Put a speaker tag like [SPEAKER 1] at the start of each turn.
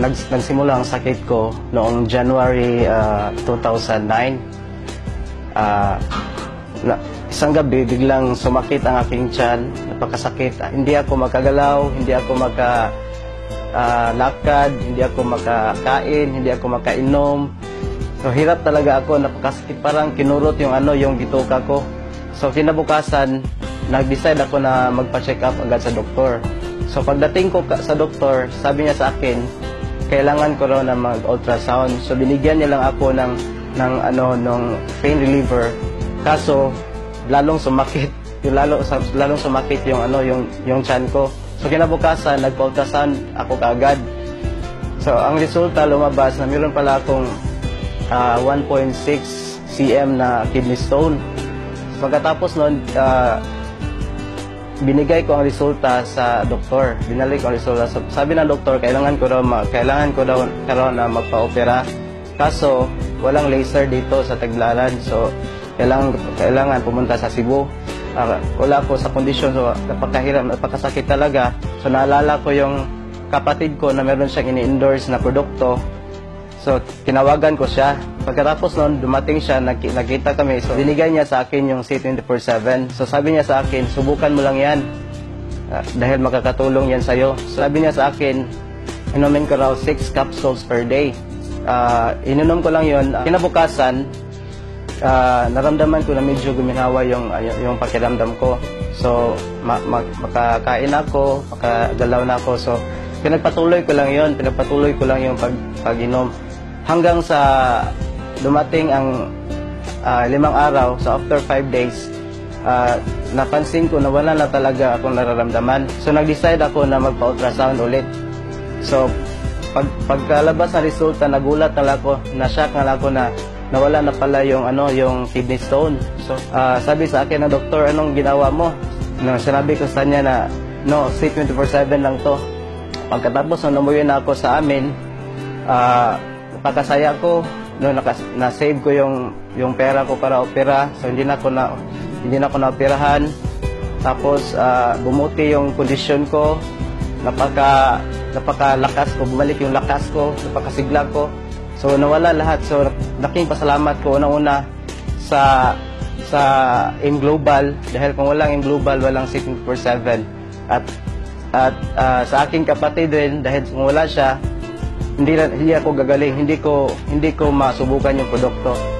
[SPEAKER 1] nag, nagsimula ang sakit ko noong January ah, 2009. Ah, na, isang gabi, biglang sumakit ang aking tiyan, napakasakit. Ah, hindi ako makagalaw, hindi ako maka ah, lakad, hindi ako makakain, hindi ako makainom. So hirap talaga ako, napakasakit. Parang kinurot yung ano, yung bituka ko. So kinabukasan, nag-decide ako na magpa-check up agad sa doktor. So pagdating ko sa doktor, sabi niya sa akin, kailangan ko raw na mag-ultrasound. So binigyan niya lang ako ng ng ano ng pain reliever. Kaso lalong sumakit, yung lalo lalong sumakit yung ano yung yung tiyan ko. So kinabukasan nag-ultrasound ako kaagad. So ang resulta lumabas na meron pala akong ah, 1.6 cm na kidney stone. Pagkatapos noon, ah, binigay ko ang resulta sa doktor. Binalik ko ang resulta. Sabi ng doktor, kailangan ko daw, kailangan ko daw karoon na magpa-opera. Kaso, walang laser dito sa Taglaran. So, kailangan, kailangan pumunta sa Cebu. Ah, wala ko sa kondisyon. So, napakahirap, napakasakit talaga. So, naalala ko yung kapatid ko na meron siyang ini-endorse na produkto. So, tinawagan ko siya. Pagkatapos noon, dumating siya, naki- nakita kami. So, binigay niya sa akin yung C24-7. So, sabi niya sa akin, subukan mo lang yan. Ah, dahil makakatulong yan sa'yo. So, sabi niya sa akin, inumin ko raw 6 capsules per day. Ah, ininom ko lang yun. Ah, Kinabukasan, ah, naramdaman ko na medyo guminawa yung, yung, yung pakiramdam ko. So, ma- ma- makakain ako, makagalaw na ako. So, pinagpatuloy ko lang yon pinagpatuloy ko lang yung pag, pag-inom. Hanggang sa dumating ang ah, limang araw, so after five days, ah, napansin ko na wala na talaga akong nararamdaman. So, nag-decide ako na magpa-ultrasound ulit. So, pag pagkalabas ng resulta, nagulat na ako, na-shock na ako na nawala na pala yung ano, yung kidney stone. So, ah, sabi sa akin ng doktor, anong ginawa mo? No, sinabi ko sa kanya na, no, sleep 24/7 lang to. Pagkatapos nung umuwi na ako sa amin, ah, napakasaya ko, no, nakas- na-save ko yung yung pera ko para opera. So hindi na ako na hindi na ako naoperahan. Tapos ah, bumuti yung kondisyon ko. Napaka napakalakas ko, bumalik yung lakas ko, napakasigla ko. So nawala lahat. So laking pasalamat ko una-una sa sa AIM Global dahil kung walang AIM Global, walang 7 At at ah, sa aking kapatid din dahil kung wala siya, hindi hindi ako gagaling, hindi ko hindi ko masubukan yung produkto.